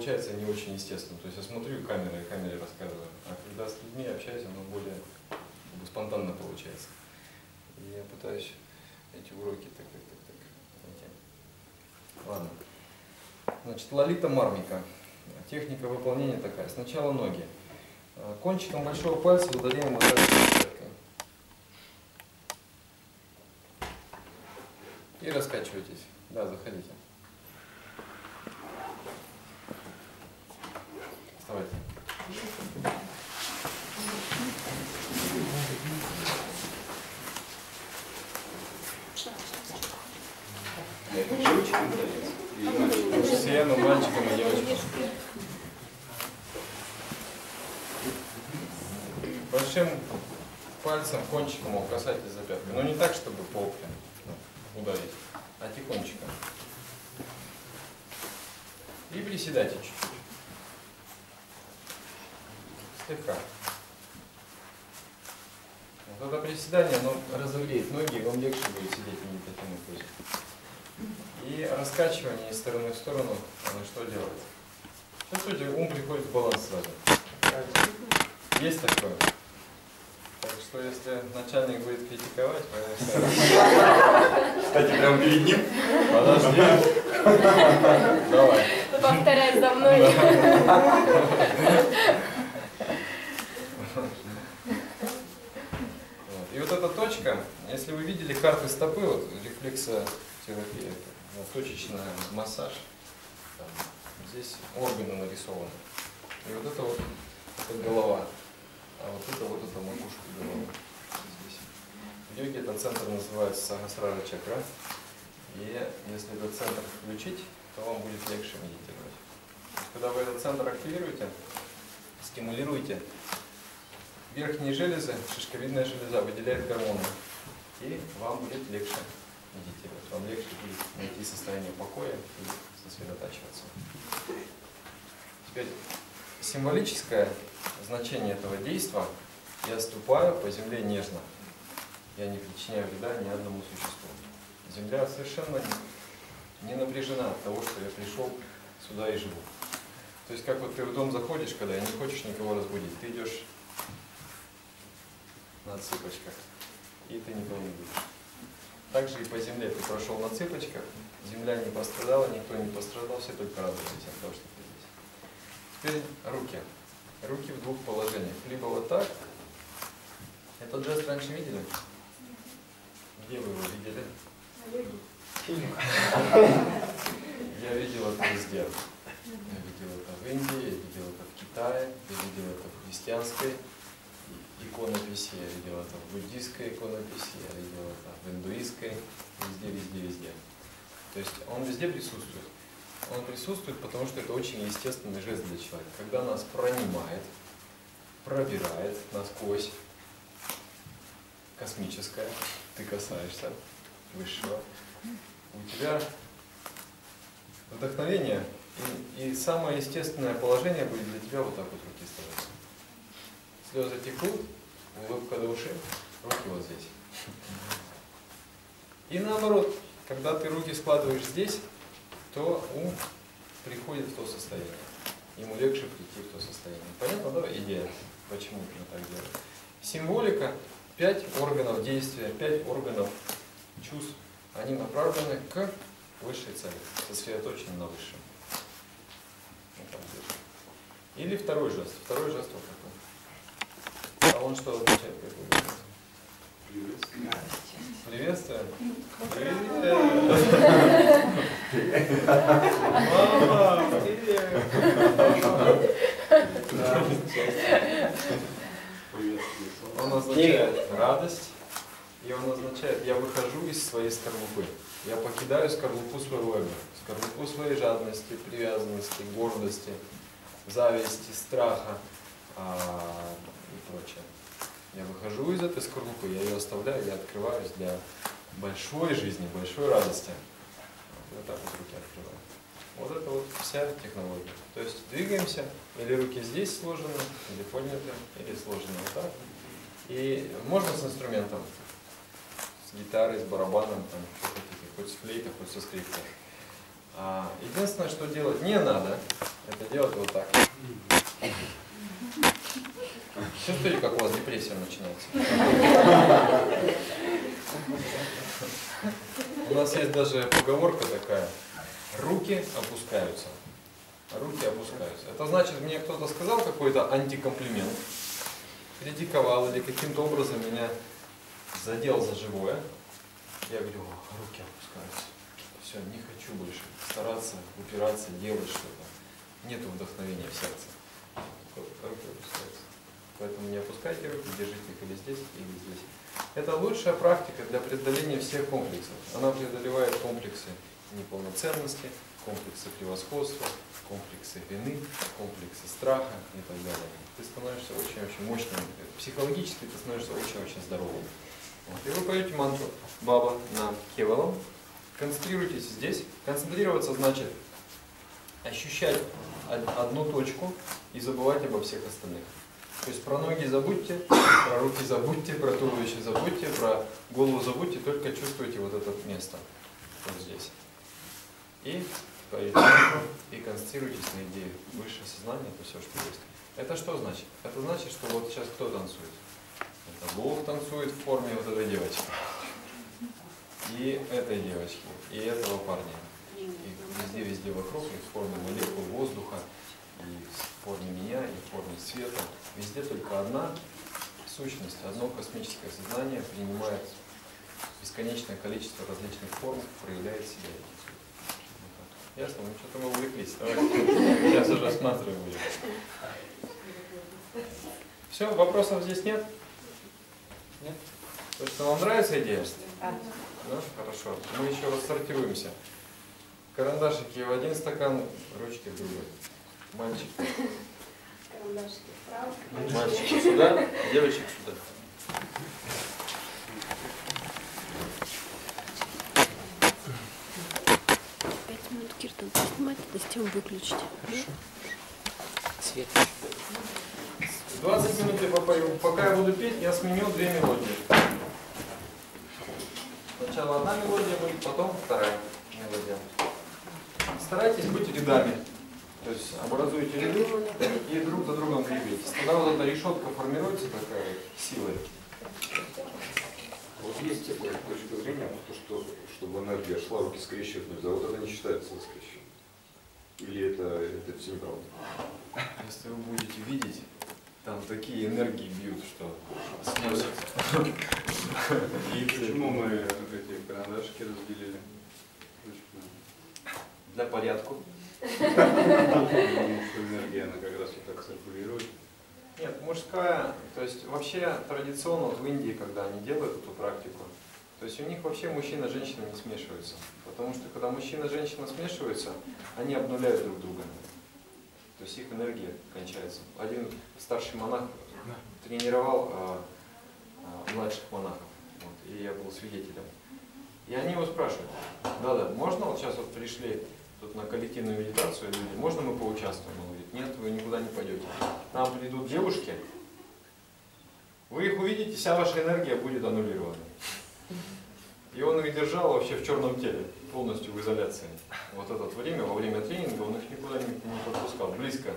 получается не очень естественно. То есть я смотрю и камерой, и камере рассказываю. А когда с людьми общаюсь, оно более как бы, спонтанно получается. И я пытаюсь эти уроки так, так, так, так. Ладно. Значит, лолита мармика. Техника выполнения такая. Сначала ноги. А, Кончиком большого пальца ударяем вот так. И раскачивайтесь. Да, заходите. Вставайте. Это девочкам мальчикам? Всем и мальчикам, и девочкам. Большим пальцем, кончиком его касайтесь за пяткой. Но не так, чтобы по прям, ну, ударить, а тихонечко. И приседайте чуть-чуть. Слегка. Вот это приседание, оно разогреет ноги, и вам легче будет сидеть в медитативной позе. И раскачивание из стороны в сторону, оно что делает? Чувствуете, ум приходит в баланс сразу. Есть такое. Так что если начальник будет критиковать, Кстати, прямо перед ним. подожди. Давай. Повторяй за мной. Вот. И вот эта точка, если вы видели карты стопы, вот рефлексотерапия, вот, точечный массаж, там, здесь органы нарисованы. И вот это вот это голова, а вот это вот это макушка головы. Здесь. В йоге этот центр называется Сахасрара чакра. И если этот центр включить, то вам будет легче медитировать. Когда вы этот центр активируете, стимулируете, верхние железы, шишковидная железа выделяет гормоны, и вам будет легче медитировать. Вам легче будет найти состояние покоя и сосредотачиваться. Теперь символическое значение этого действия я ступаю по земле нежно. Я не причиняю вреда ни одному существу. Земля совершенно не- напряжена от того, что я пришел сюда и живу. То есть как вот ты в дом заходишь, когда не хочешь никого разбудить, ты идешь на цыпочках, и ты никого не будешь. Также и по земле ты прошел на цыпочках, земля не пострадала, никто не пострадал, все только радуются от того, что ты здесь. Теперь руки. Руки в двух положениях. Либо вот так. Этот жест раньше видели? Где вы его видели? Я видел это везде. Я видел это в Индии, я видел это в Китае, я видел это в христианской иконописи, я видел это в буддийской иконописи, я видел это в индуистской, везде, везде, везде. То есть он везде присутствует. Он присутствует, потому что это очень естественный жест для человека. Когда нас пронимает, пробирает насквозь, космическое, ты касаешься высшего, у тебя вдохновение и, и самое естественное положение будет для тебя вот так вот руки ставить. Слезы текут, улыбка до ушей, руки вот здесь. И наоборот, когда ты руки складываешь здесь, то ум приходит в то состояние. Ему легче прийти в то состояние. Понятно, да, идея, почему мы так делаем? Символика, пять органов действия, пять органов чувств, они направлены к высшей цели, сосредоточены на высшем. Или второй жест. Второй жест вот такой. Он что означает? Приветствие. Привет. Мама, привет. Он означает радость, и он означает, я выхожу из своей скорлупы. Я покидаю скорлупу своего эго, скорлупу своей жадности, привязанности, гордости, зависти, страха а, и прочее. Я выхожу из этой скорлупы, я ее оставляю, я открываюсь для большой жизни, большой радости. Вот так вот руки открываю. Вот это вот вся технология. То есть двигаемся, или руки здесь сложены, или подняты, или сложены вот так. И можно с инструментом, с гитарой, с барабаном, там, что хотите, хоть с флейтой, хоть со скрипкой. А, единственное, что делать не надо, это делать вот так. Чувствуете, как у вас депрессия начинается? У нас есть даже поговорка такая. Руки опускаются. Руки опускаются. Это значит, мне кто-то сказал какой-то антикомплимент, критиковал или каким-то образом меня задел за живое. Я говорю, «О, руки опускаются. Все, не хочу больше стараться, упираться, делать что-то. Нет вдохновения в сердце. Руки опускаются. Поэтому не опускайте руки, держите их или здесь, или здесь. Это лучшая практика для преодоления всех комплексов. Она преодолевает комплексы неполноценности, комплексы превосходства, комплексы вины, комплексы страха и так далее. Ты становишься очень-очень мощным. Психологически ты становишься очень-очень здоровым. Вот. И вы поете мантру Баба на Кевалом. Концентрируйтесь здесь. Концентрироваться значит ощущать одну точку и забывать обо всех остальных. То есть про ноги забудьте, про руки забудьте, про туловище забудьте, про голову забудьте, только чувствуйте вот это место, вот здесь. И и концентрируйтесь на идее высшее сознание, это все, что есть. Это что значит? Это значит, что вот сейчас кто танцует? Это Бог танцует в форме вот этой девочки. И этой девочки, и этого парня. И везде-везде вокруг, и в форме молекул воздуха, и в форме меня, и в форме света. Везде только одна сущность, одно космическое сознание принимает бесконечное количество различных форм, проявляет себя. Ясно? Ну что-то мы увлеклись. Давайте сейчас уже осматриваем будем. Все, вопросов здесь нет? Нет? То есть вам нравится идея? Да, хорошо. Мы еще раз сортируемся. Карандашики в один стакан, ручки в другой. Мальчик. Карандашики вправо. Мальчики сюда, девочек сюда. Пять минут Киртон поснимать, тогда систему выключить. Свет. 20 минут я попою. Пока я буду петь, я сменю две мелодии. Сначала одна мелодия будет, потом вторая. Старайтесь быть рядами. То есть образуйте ряды и друг за другом двигаетесь. Тогда вот эта решетка формируется такая силой. Вот есть такая точка зрения, то, что чтобы энергия шла, руки скрещивать нельзя. Вот это не считается скрещиванием. Или это, это все неправда? Если вы будете видеть, там такие энергии бьют, что сносит. И почему мы эти карандашики разделили? Для порядку. Энергия, она как раз вот так циркулирует. Нет, мужская, то есть вообще традиционно в Индии, когда они делают эту практику, то есть у них вообще мужчина и женщина не смешиваются. Потому что когда мужчина и женщина смешиваются, они обнуляют друг друга. То есть их энергия кончается. Один старший монах тренировал а, а, младших монахов, вот, и я был свидетелем. И они его спрашивают, да-да, можно вот сейчас вот пришли тут на коллективную медитацию люди, можно мы поучаствуем? Он говорит, нет, вы никуда не пойдете. К нам придут девушки, вы их увидите, вся ваша энергия будет аннулирована. И он их держал вообще в черном теле, полностью в изоляции. Вот это время, во время тренинга, он их никуда не, не подпускал, близко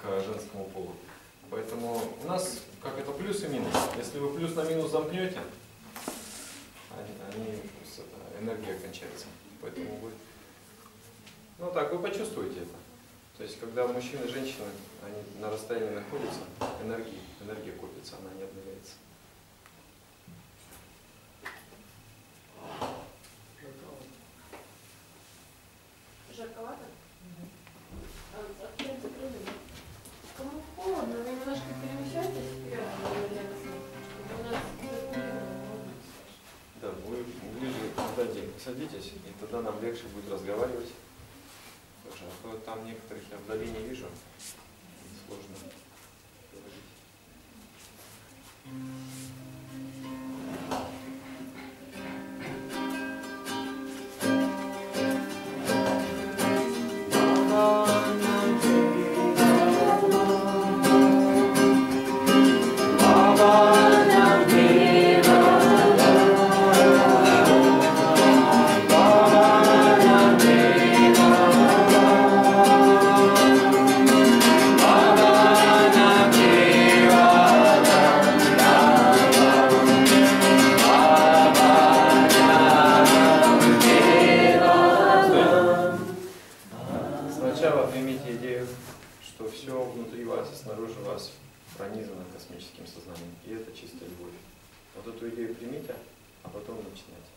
к женскому полу. Поэтому у нас как это плюс и минус. Если вы плюс на минус замкнете, они, они энергия кончается. Поэтому вы, ну так, вы почувствуете это. То есть, когда мужчина и женщина, они на расстоянии находятся, энергия, энергия копится, она не обновляется. Жарковато? А, открыть, закрыли? Кому холодно, вы немножко перемещайтесь вперед, наверное, чтобы у нас Да, вы ближе к садитесь, и тогда нам легче будет разговаривать. Тоже, а то там некоторых я вдали не вижу. Сложно говорить. Вот эту идею примите, а потом начинайте.